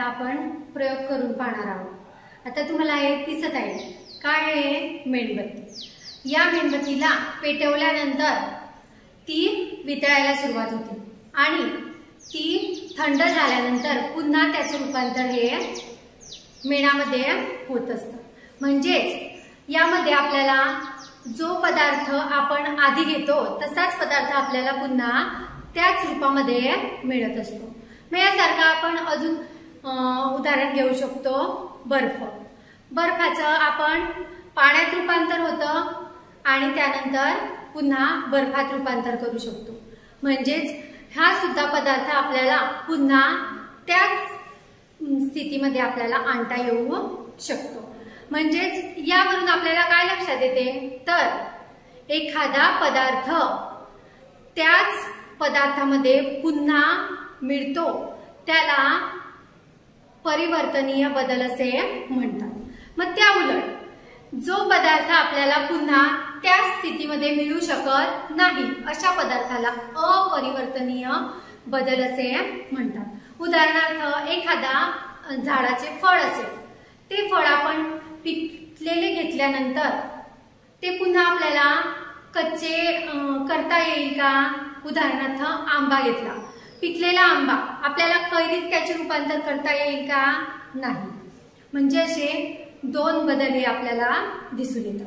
आता आपण प्रयोग करून पाहणार आहोत. आता तुम्हाला हे दिसत आहे. काय आहे मेणबत्ती. या मेणबत्तीला पेटवल्यानंतर ती वितळायला सुरुवात होते. आणि ती थंड झाल्यानंतर पुन्हा त्याचं रूपांतर हे मेणामध्ये होत असतं. म्हणजेच यामध्ये आपल्याला जो पदार्थ आपण आधी घेतो तसाच पदार्थ आपल्याला पुन्हा त्याच रूपामध्ये मिळत असतो. मग यासारखा आपण अजून उदाहरण घेऊ शकतो. बर्फ. बर्फाचं आपण पाण्यात रूपांतर होतं आणि त्यानंतर पुन्हा बर्फात रूपांतर करू शकतो. म्हणजेच हा सुद्धा पदार्थ आपल्याला पुन्हा त्याच स्थितीमध्ये आपल्याला आणता येऊ शकतो. म्हणजेच यावरून आपल्याला काय लक्षात येते? तर एखादा पदार्थ त्याच पदार्थामध्ये पुन्हा मिळतो. त्याला परिवर्तनीय बदल असे म्हणतात. मग त्या उलट जो पदार्थ आपल्याला पुन्हा त्या स्थितीमध्ये मिळू शकत नाही अशा पदार्थाला अपरिवर्तनीय बदल असे म्हणतात. उदाहरणार्थ एखादा झाडाचे फळ असेल ते फळ आपण पिकलेले घेतल्यानंतर ते पुन्हा आपल्याला कच्चे करता येईल का? उदाहरणार्थ आंबा घेतला. पिकलेला आंबा. आपल्याला कैरीत त्याचे रूपांतर करता येईल का? नाही. म्हणजे असे दोन बदल हे आपल्याला दिसून येतात.